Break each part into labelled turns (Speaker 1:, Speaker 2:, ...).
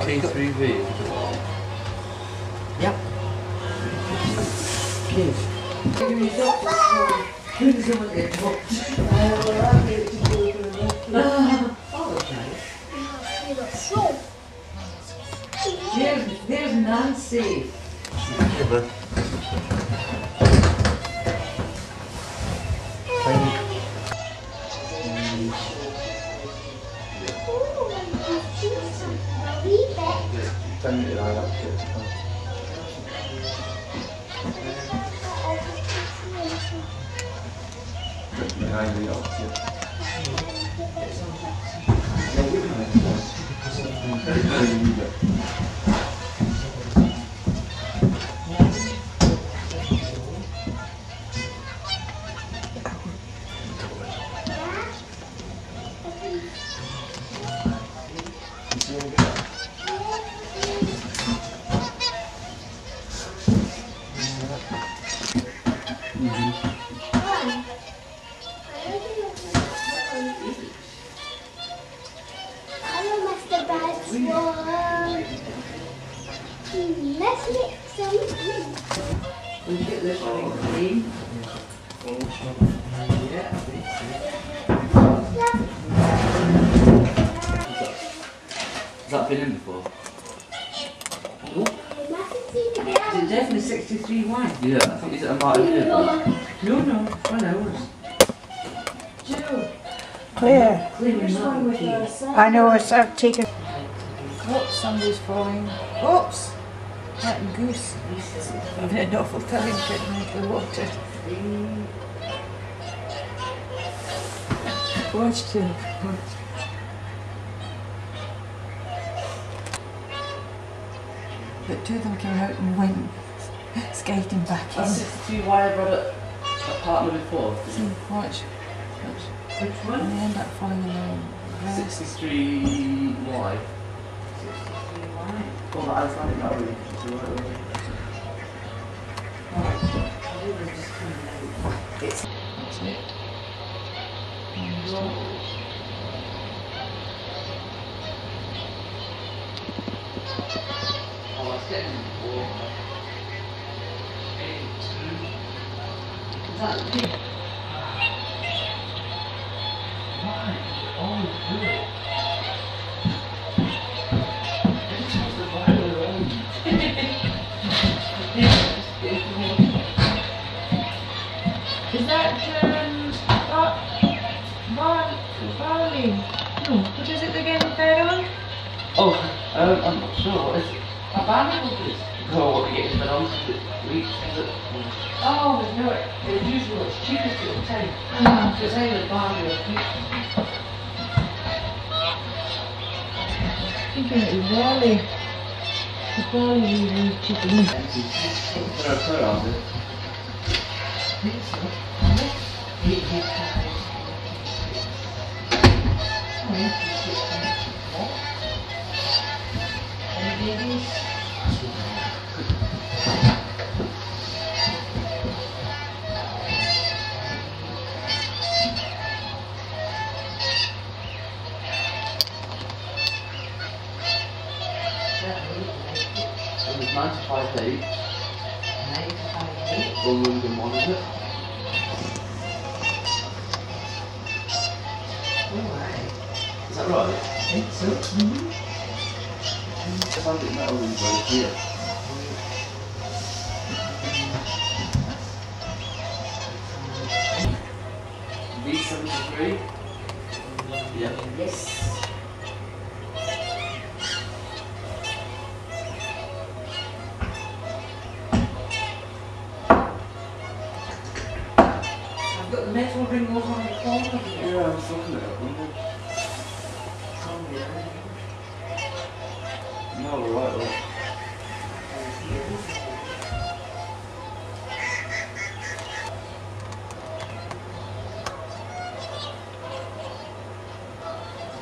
Speaker 1: T3V.
Speaker 2: Yep. Kids. Give me doctor's Give me someone get booked. Oh, okay. There's, there's Nancy.
Speaker 3: Hallo Let's make some tea.
Speaker 2: Will you get this one clean? Yeah.
Speaker 1: Has that been in before?
Speaker 3: Master tea
Speaker 2: It's
Speaker 3: together.
Speaker 2: definitely 63 wine.
Speaker 1: Yeah, I think is it a Martin Hill?
Speaker 2: No, no, one hours. Joe.
Speaker 4: Clear.
Speaker 2: Cleaning up.
Speaker 4: I know I've taken.
Speaker 5: Oops, somebody's falling. Oops! That goose. Having an awful time getting into the water. Watch too. But two of them came out and went skating back in.
Speaker 1: That's 63 why I brought it a partner before.
Speaker 5: See, watch. Watch.
Speaker 2: Which
Speaker 5: And
Speaker 2: one?
Speaker 5: they end up falling in the grass.
Speaker 1: 63 why? Well, that Icelandic that it's getting warmer.
Speaker 2: Is that big?
Speaker 5: Is that um bar bar barley? No, what is it again, Pharaoh?
Speaker 1: Oh, um, I'm not sure. What is it?
Speaker 5: A barley what is?
Speaker 1: Oh, what we get is bananas with wheat, is it?
Speaker 5: Oh, no, it, it's usually it's cheapest at the time.
Speaker 2: Ah, Because I had barley or wheat.
Speaker 5: Thinking it was barley. The barley is really cheap.
Speaker 1: It was 95 days.
Speaker 2: Ninety-five eight.
Speaker 1: Or London one, is it? That right?
Speaker 2: I think so. Mm-hmm.
Speaker 1: Icelandic metal is right here. V73? Yeah.
Speaker 2: Yes.
Speaker 1: At it. wasn't it? No, we're right, right.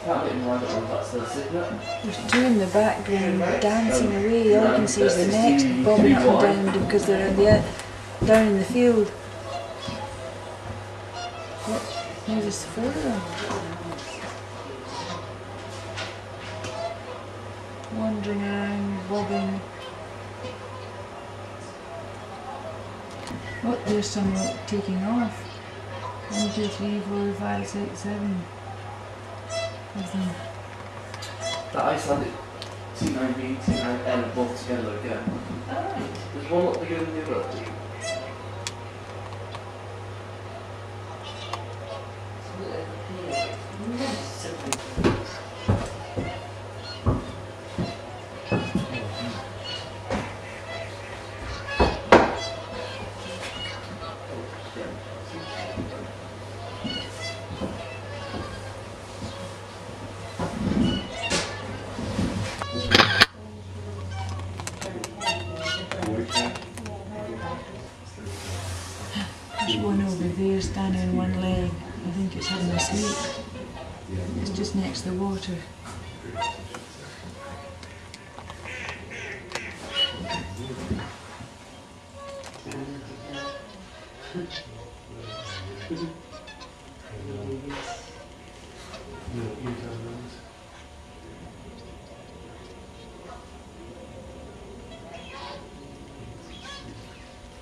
Speaker 1: Can't get me mind up that's this, isn't it?
Speaker 5: There's two the background dancing away. All you can see is the necks bobbing up and down because they're in the, down in the field. What? There's just four of them. wandering around, bobbing. Look, oh, there's some taking off. One, two, three, four, five, six, seven of them.
Speaker 1: That Icelandic T9B, T9N are both together again. There's one lot bigger than the other.
Speaker 5: There's one over there standing on one leg. I think it's having a sleep. It's just next to the water.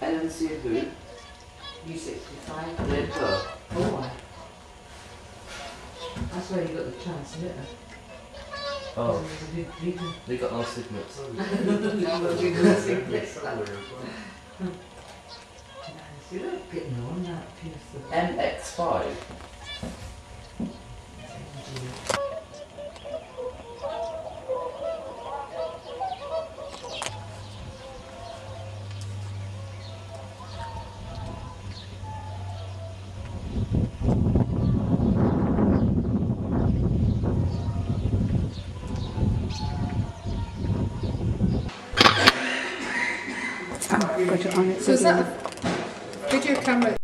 Speaker 1: NNC of who?
Speaker 2: U65
Speaker 1: lid plug.
Speaker 2: Oh, that's where you got the transmitter.
Speaker 1: Oh, they got our
Speaker 4: cygnets. cygnets. MX5 on it.
Speaker 5: So is that a video camera